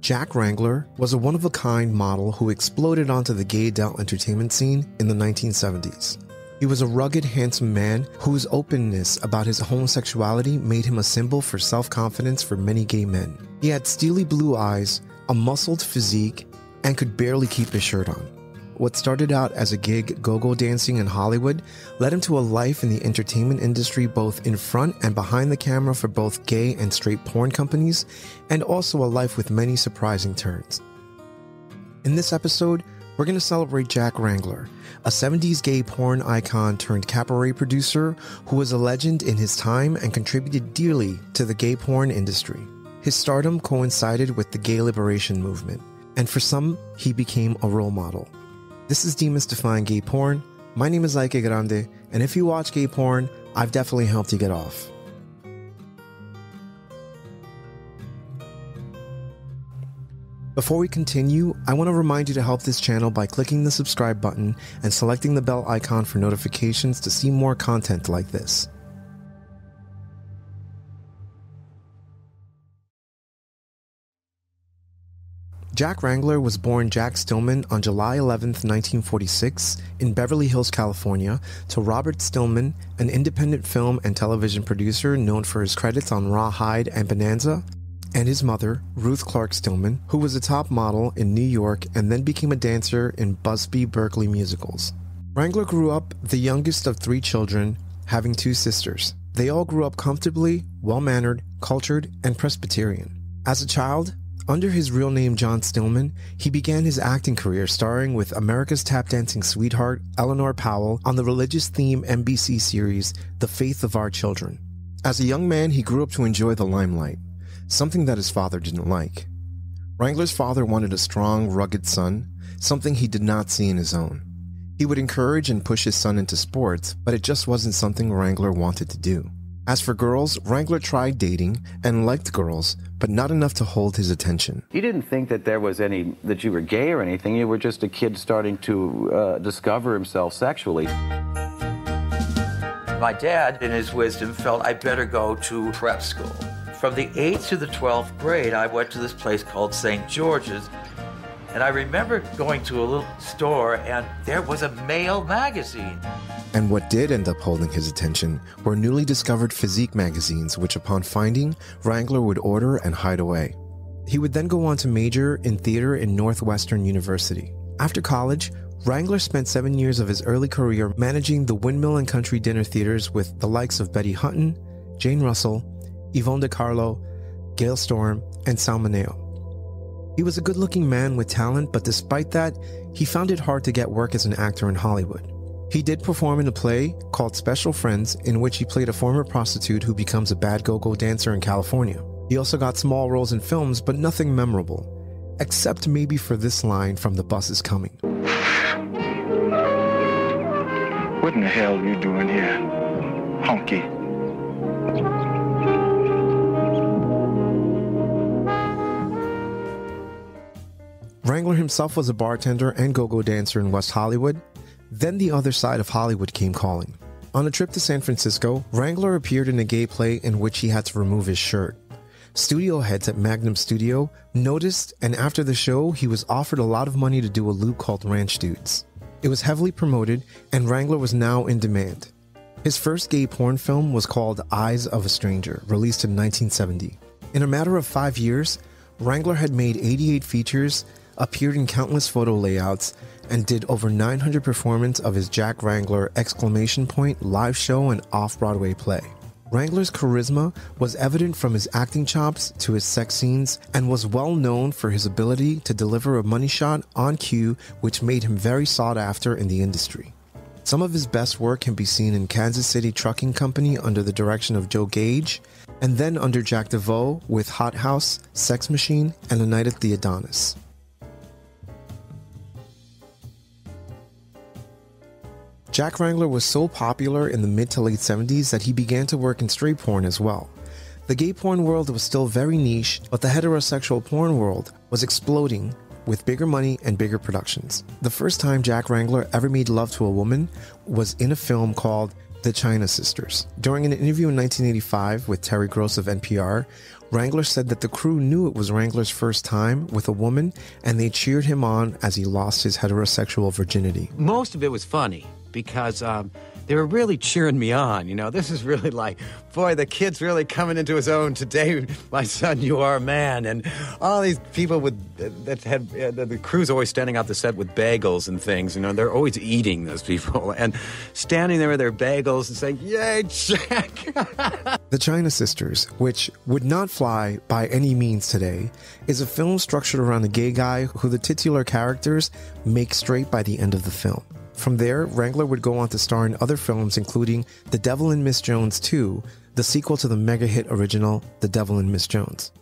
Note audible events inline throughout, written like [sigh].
Jack Wrangler was a one of a kind model who exploded onto the gay adult entertainment scene in the 1970s. He was a rugged, handsome man whose openness about his homosexuality made him a symbol for self confidence for many gay men. He had steely blue eyes, a muscled physique, and could barely keep his shirt on. What started out as a gig go go dancing in Hollywood led him to a life in the entertainment industry, both in front and behind the camera for both gay and straight porn companies, and also a life with many surprising turns. In this episode, we're going to celebrate Jack Wrangler, a 70s gay porn icon turned cabaret producer who was a legend in his time and contributed dearly to the gay porn industry. His stardom coincided with the gay liberation movement, and for some, he became a role model. This is Demystifying Gay Porn. My name is I. Que Grande, and if you watch gay porn, I've definitely helped you get off. Before we continue, I want to remind you to help this channel by clicking the subscribe button and selecting the bell icon for notifications to see more content like this. Jack Wrangler was born Jack Stillman on July 11, 1946, in Beverly Hills, California, to Robert Stillman, an independent film and television producer known for his credits on Rawhide and Bonanza, and his mother, Ruth Clark Stillman, who was a top model in New York and then became a dancer in Busby Berkeley musicals. Wrangler grew up the youngest of three children, having two sisters. They all grew up comfortably, well mannered, cultured, and Presbyterian. As a child, under his real name John Stillman, he began his acting career starring with America's tap dancing sweetheart, Eleanor Powell, on the religious theme NBC series The Faith of Our Children. As a young man, he grew up to enjoy the limelight, something that his father didn't like. Wrangler's father wanted a strong, rugged son, something he did not see in his own. He would encourage and push his son into sports, but it just wasn't something Wrangler wanted to do. As for girls, Wrangler tried dating and liked girls, but not enough to hold his attention. You didn't think that there was any, that you were gay or anything. You were just a kid starting to uh, discover himself sexually. My dad, in his wisdom, felt I better go to prep school. From the 8th to the 12th grade, I went to this place called St. George's. And I remember going to a little store, and there was a male magazine. And what did end up holding his attention were newly discovered physique magazines, which upon finding, Wrangler would order and hide away. He would then go on to major in theater in Northwestern University. After college, Wrangler spent seven years of his early career managing the Windmill and Country dinner theaters with the likes of Betty Hutton, Jane Russell, Yvonne De Carlo, Gale Storm, and Sal Mineo. He was a good looking man with talent, but despite that, he found it hard to get work as an actor in Hollywood. He did perform in a play called Special Friends, in which he played a former prostitute who becomes a bad go go dancer in California. He also got small roles in films, but nothing memorable, except maybe for this line from The Bus Is Coming. What in the hell are you doing here, honky? Wrangler himself was a bartender and go go dancer in West Hollywood, then the other side of Hollywood came calling. On a trip to San Francisco, Wrangler appeared in a gay play in which he had to remove his shirt. Studio heads at Magnum Studio noticed, and after the show, he was offered a lot of money to do a loop called Ranch Dudes. It was heavily promoted, and Wrangler was now in demand. His first gay porn film was called Eyes of a Stranger, released in 1970. In a matter of five years, Wrangler had made 88 features, appeared in countless photo layouts, and did over 900 performances of his Jack Wrangler exclamation point live show and off-Broadway play. Wrangler's charisma was evident from his acting chops to his sex scenes and was well known for his ability to deliver a money shot on cue which made him very sought after in the industry. Some of his best work can be seen in Kansas City Trucking Company under the direction of Joe Gage, and then under Jack Deveau with Hot House, Sex Machine, and A Night at the Adonis. Jack Wrangler was so popular in the mid to late 70s that he began to work in straight porn as well. The gay porn world was still very niche, but the heterosexual porn world was exploding with bigger money and bigger productions. The first time Jack Wrangler ever made love to a woman was in a film called the China Sisters. During an interview in 1985 with Terry Gross of NPR, Wrangler said that the crew knew it was Wrangler's first time with a woman and they cheered him on as he lost his heterosexual virginity. Most of it was funny because um, they were really cheering me on. You know, this is really [laughs] like, boy, the kid's really coming into his own today. [laughs] My son, you are a man, and all these people with that had uh, the, the crew's always standing out the set with bagels and things. You know, they're always eating those people [laughs] and standing there with their bagels and saying, "Yay, Jack!" the China Sisters, which would not fly by any means today, is a film structured around a gay guy who the titular characters make straight by the end of the film. From there, Wrangler would go on to star in other films, including The Devil and Miss Jones 2, the sequel to the mega hit original The Devil and Miss Jones.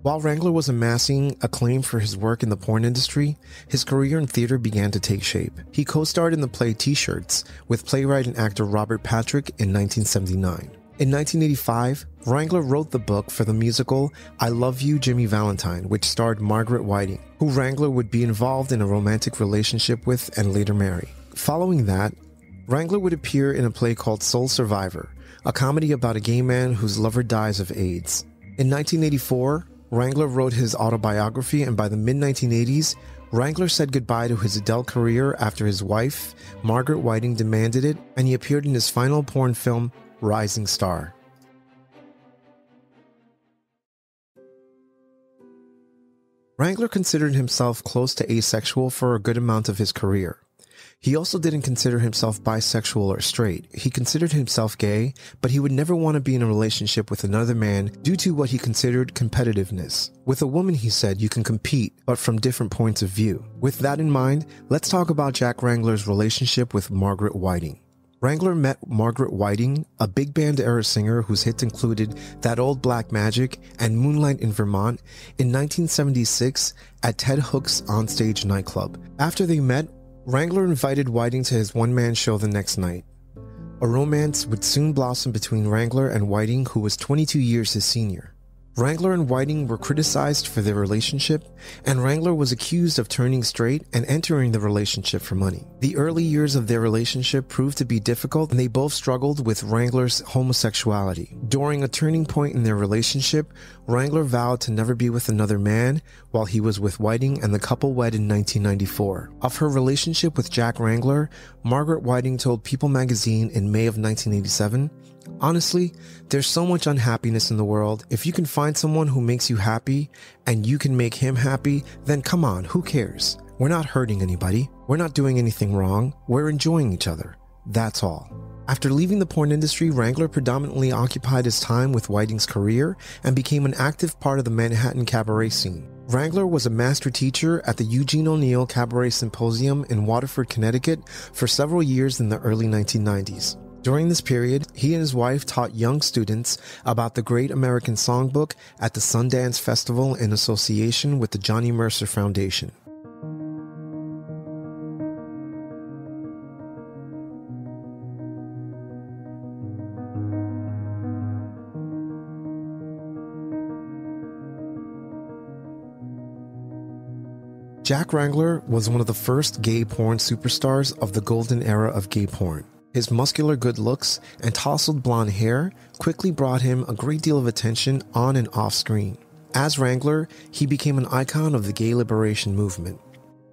While Wrangler was amassing acclaim for his work in the porn industry, his career in theater began to take shape. He co starred in the play T shirts with playwright and actor Robert Patrick in 1979. In 1985, Wrangler wrote the book for the musical I Love You, Jimmy Valentine, which starred Margaret Whiting, who Wrangler would be involved in a romantic relationship with and later marry. Following that, Wrangler would appear in a play called Soul Survivor, a comedy about a gay man whose lover dies of AIDS. In 1984, Wrangler wrote his autobiography, and by the mid 1980s, Wrangler said goodbye to his adult career after his wife, Margaret Whiting, demanded it, and he appeared in his final porn film, Rising Star. Wrangler considered himself close to asexual for a good amount of his career. He also didn't consider himself bisexual or straight. He considered himself gay, but he would never want to be in a relationship with another man due to what he considered competitiveness. With a woman, he said, you can compete, but from different points of view. With that in mind, let's talk about Jack Wrangler's relationship with Margaret Whiting. Wrangler met Margaret Whiting, a big band era singer whose hits included That Old Black Magic and Moonlight in Vermont, in 1976 at Ted Hook's onstage nightclub. After they met, Wrangler invited Whiting to his one man show the next night. A romance would soon blossom between Wrangler and Whiting, who was 22 years his senior. Wrangler and Whiting were criticized for their relationship, and Wrangler was accused of turning straight and entering the relationship for money. The early years of their relationship proved to be difficult, and they both struggled with Wrangler's homosexuality. During a turning point in their relationship, Wrangler vowed to never be with another man while he was with Whiting, and the couple wed in 1994. Of her relationship with Jack Wrangler, Margaret Whiting told People magazine in May of 1987 Honestly, there's so much unhappiness in the world. If you can find someone who makes you happy and you can make him happy, then come on, who cares? We're not hurting anybody. We're not doing anything wrong. We're enjoying each other. That's all. After leaving the porn industry, Wrangler predominantly occupied his time with Whiting's career and became an active part of the Manhattan cabaret scene. Wrangler was a master teacher at the Eugene O'Neill Cabaret Symposium in Waterford, Connecticut for several years in the early 1990s. During this period, he and his wife taught young students about the Great American Songbook at the Sundance Festival in association with the Johnny Mercer Foundation. Jack Wrangler was one of the first gay porn superstars of the golden era of gay porn. His muscular good looks and tousled blonde hair quickly brought him a great deal of attention on and off screen. As Wrangler, he became an icon of the gay liberation movement.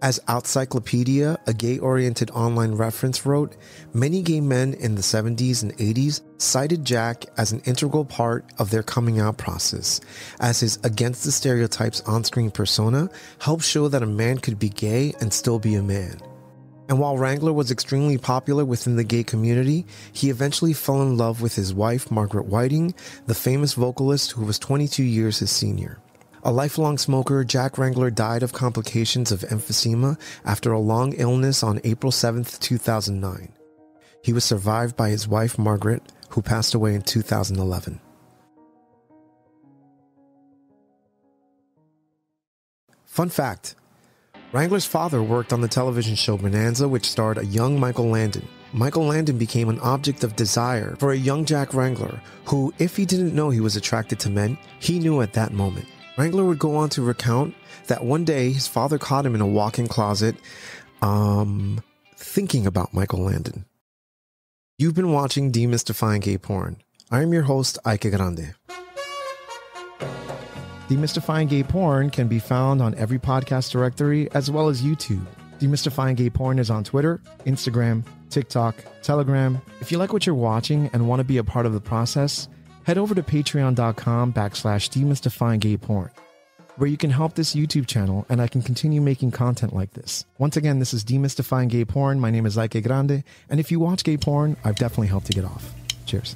As Outcyclopedia, a gay oriented online reference, wrote, many gay men in the 70s and 80s cited Jack as an integral part of their coming out process, as his against the stereotypes on screen persona helped show that a man could be gay and still be a man. And while Wrangler was extremely popular within the gay community, he eventually fell in love with his wife, Margaret Whiting, the famous vocalist who was 22 years his senior. A lifelong smoker, Jack Wrangler died of complications of emphysema after a long illness on April 7, 2009. He was survived by his wife, Margaret, who passed away in 2011. Fun fact Wrangler's father worked on the television show Bonanza, which starred a young Michael Landon. Michael Landon became an object of desire for a young Jack Wrangler, who, if he didn't know he was attracted to men, he knew at that moment. Wrangler would go on to recount that one day his father caught him in a walk in closet um, thinking about Michael Landon. You've been watching Demystifying Gay Porn. I'm your host, I. Que Grande. Demystifying Gay Porn can be found on every podcast directory as well as YouTube. Demystifying Gay Porn is on Twitter, Instagram, TikTok, Telegram. If you like what you're watching and want to be a part of the process, head over to patreon.com backslash demystifying gay porn, where you can help this YouTube channel and I can continue making content like this. Once again, this is Demystifying Gay Porn. My name is I. Que Grande, and if you watch gay porn, I've definitely helped to get off. Cheers.